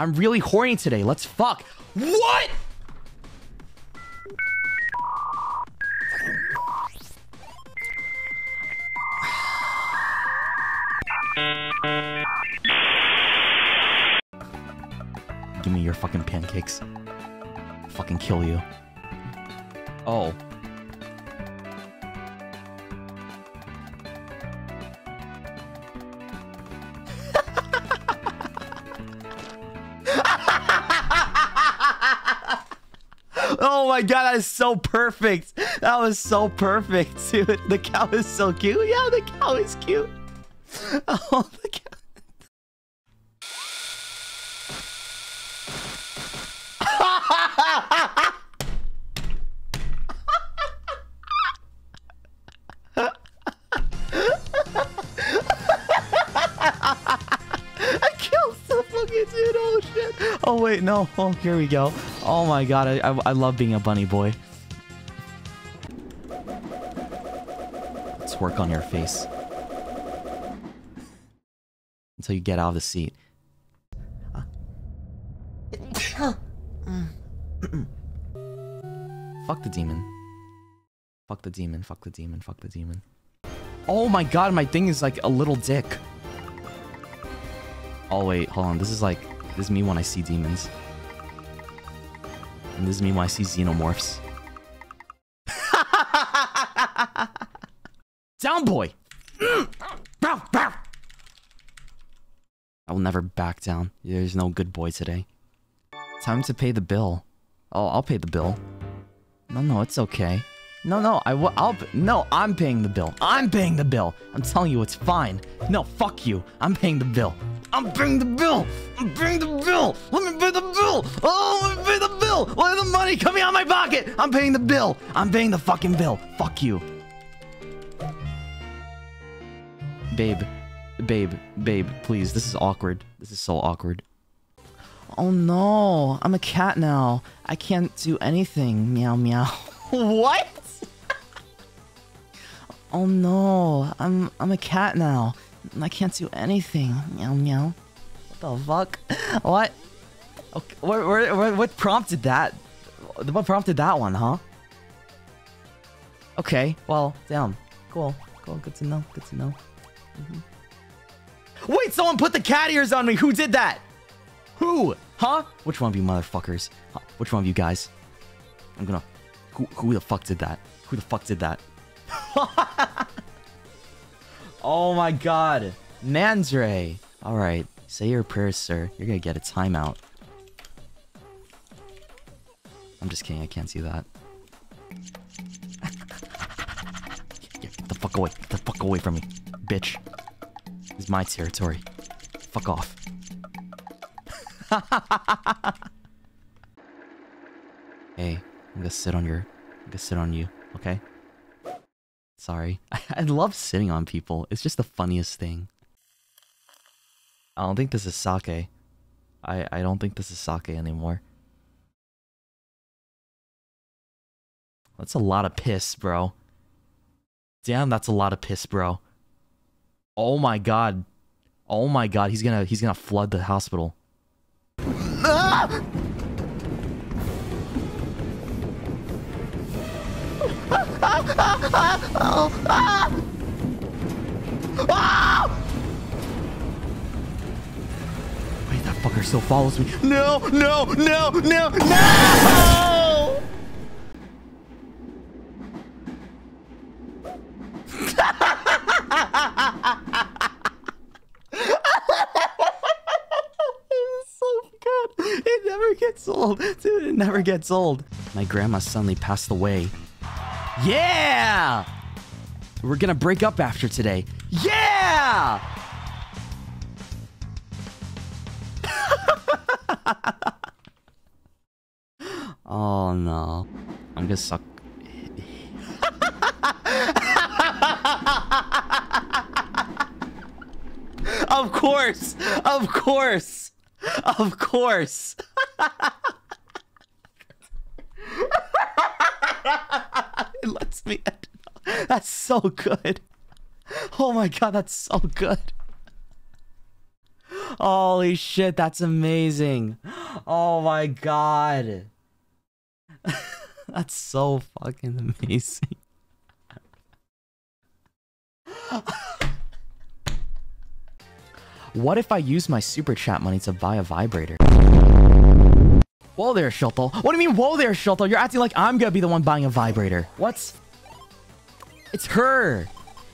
I'm really horny today. Let's fuck. What? Give me your fucking pancakes. Fucking kill you. Oh. Oh my god, that is so perfect. That was so perfect, dude. The cow is so cute. Yeah, the cow is cute. Oh, the cow. I killed fucking dude. Oh shit. Oh wait, no. Oh, here we go. Oh my god, I, I, I love being a bunny boy. Let's work on your face. Until you get out of the seat. fuck the demon. Fuck the demon, fuck the demon, fuck the demon. Oh my god, my thing is like a little dick. Oh wait, hold on. This is like this is me when I see demons. And this is me when I see xenomorphs. Down boy! I will never back down. There's no good boy today. Time to pay the bill. Oh, I'll pay the bill. No, no, it's okay. No, no, I will. I'll. No, I'm paying the bill. I'm paying the bill. I'm telling you, it's fine. No, fuck you. I'm paying the bill. I'm paying the bill. I'm paying the bill. Let me pay the bill. Oh, let me pay the bill. Why the money coming out of my pocket? I'm paying the bill. I'm paying the fucking bill. Fuck you. Babe, babe, babe, please. This is awkward. This is so awkward. Oh no, I'm a cat now. I can't do anything. Meow meow. what? oh no, I'm I'm a cat now. I can't do anything. Meow meow. What the fuck? What? Okay, what, what, prompted that? What prompted that one, huh? Okay, well, damn. Cool, cool, good to know, good to know. Mhm. Wait, someone put the cat ears on me! Who did that? Who? Huh? Which one of you motherfuckers? Huh? Which one of you guys? I'm gonna... Who, who the fuck did that? Who the fuck did that? oh my god. Mandre. Alright. Say your prayers, sir. You're gonna get a timeout. I'm just kidding. I can't see that. Get the fuck away. Get the fuck away from me. Bitch. This is my territory. Fuck off. hey, I'm gonna sit on your... I'm gonna sit on you, okay? Sorry. I love sitting on people. It's just the funniest thing. I don't think this is sake. I, I don't think this is sake anymore. That's a lot of piss, bro. Damn, that's a lot of piss, bro. Oh my god. Oh my god, he's gonna he's gonna flood the hospital. Ah! Wait, that fucker still follows me. No, no, no, no, no! So good. It never gets old. Dude, it never gets old. My grandma suddenly passed away. Yeah! We're gonna break up after today. Yeah! oh no. I'm gonna suck. of course! Of course! Of course! it lets me. That's so good. Oh my god, that's so good. Holy shit, that's amazing. Oh my god. that's so fucking amazing. what if I use my super chat money to buy a vibrator? Whoa there, Shoto. What do you mean, whoa there, Shoto? You're acting like I'm gonna be the one buying a vibrator. What? It's her.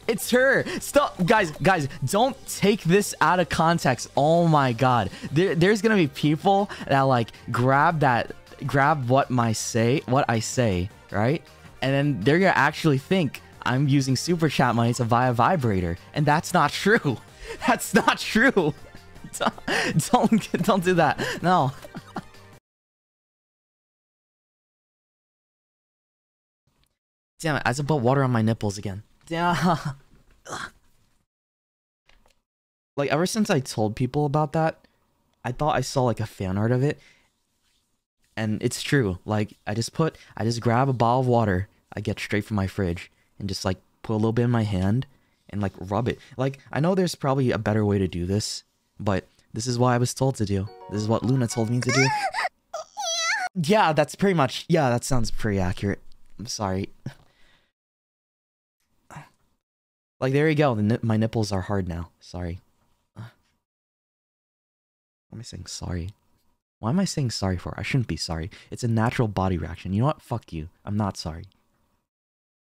It's her. Stop. Guys, guys, don't take this out of context. Oh my god. There, there's gonna be people that like grab that, grab what my say, what I say, right? And then they're gonna actually think I'm using super chat money to buy a vibrator. And that's not true. That's not true. Don't, don't, don't do that. No. Damn it, I just put water on my nipples again. Damn. like, ever since I told people about that, I thought I saw, like, a fan art of it. And it's true. Like, I just put, I just grab a bottle of water I get straight from my fridge and just, like, put a little bit in my hand and, like, rub it. Like, I know there's probably a better way to do this, but this is what I was told to do. This is what Luna told me to do. Yeah, that's pretty much, yeah, that sounds pretty accurate. I'm sorry. Like, there you go. The my nipples are hard now. Sorry. Why am I saying sorry? Why am I saying sorry for? I shouldn't be sorry. It's a natural body reaction. You know what? Fuck you. I'm not sorry.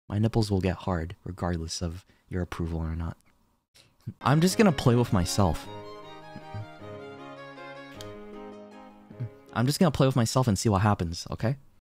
My nipples will get hard, regardless of your approval or not. I'm just gonna play with myself. I'm just gonna play with myself and see what happens, okay?